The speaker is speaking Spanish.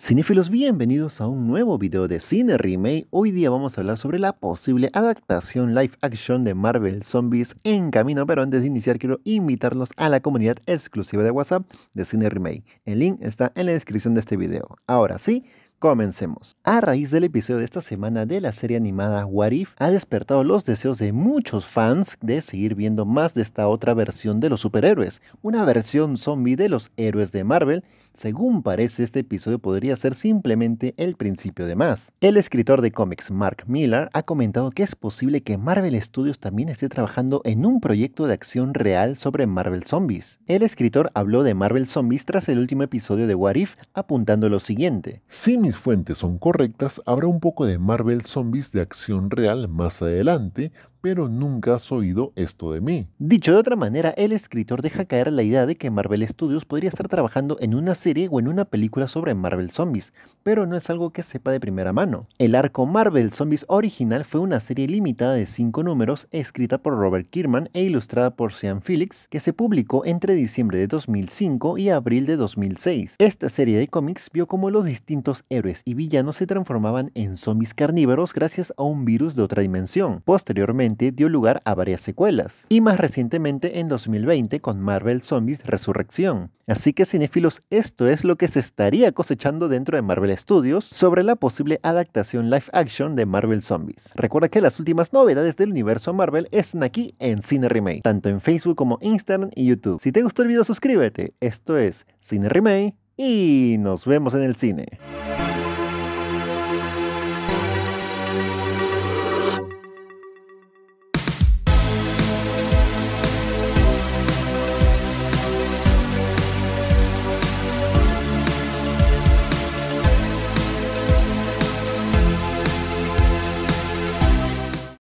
Cinefilos, bienvenidos a un nuevo video de Cine Remake. Hoy día vamos a hablar sobre la posible adaptación live action de Marvel Zombies en camino, pero antes de iniciar quiero invitarlos a la comunidad exclusiva de WhatsApp de Cine Remake. El link está en la descripción de este video. Ahora sí, Comencemos. A raíz del episodio de esta semana de la serie animada What If, ha despertado los deseos de muchos fans de seguir viendo más de esta otra versión de los superhéroes, una versión zombie de los héroes de Marvel. Según parece, este episodio podría ser simplemente el principio de más. El escritor de cómics Mark Millar ha comentado que es posible que Marvel Studios también esté trabajando en un proyecto de acción real sobre Marvel Zombies. El escritor habló de Marvel Zombies tras el último episodio de What If, apuntando lo siguiente mis fuentes son correctas, habrá un poco de Marvel Zombies de acción real más adelante, pero nunca has oído esto de mí. Dicho de otra manera, el escritor deja caer la idea de que Marvel Studios podría estar trabajando en una serie o en una película sobre Marvel Zombies, pero no es algo que sepa de primera mano. El arco Marvel Zombies original fue una serie limitada de 5 números escrita por Robert Kierman e ilustrada por Sean Felix, que se publicó entre diciembre de 2005 y abril de 2006. Esta serie de cómics vio cómo los distintos héroes y villanos se transformaban en zombies carnívoros gracias a un virus de otra dimensión. Dio lugar a varias secuelas, y más recientemente en 2020 con Marvel Zombies Resurrección. Así que cinéfilos, esto es lo que se estaría cosechando dentro de Marvel Studios sobre la posible adaptación live action de Marvel Zombies. Recuerda que las últimas novedades del universo Marvel están aquí en Cine Remake, tanto en Facebook como Instagram y YouTube. Si te gustó el video suscríbete, esto es Cine Remake y nos vemos en el cine.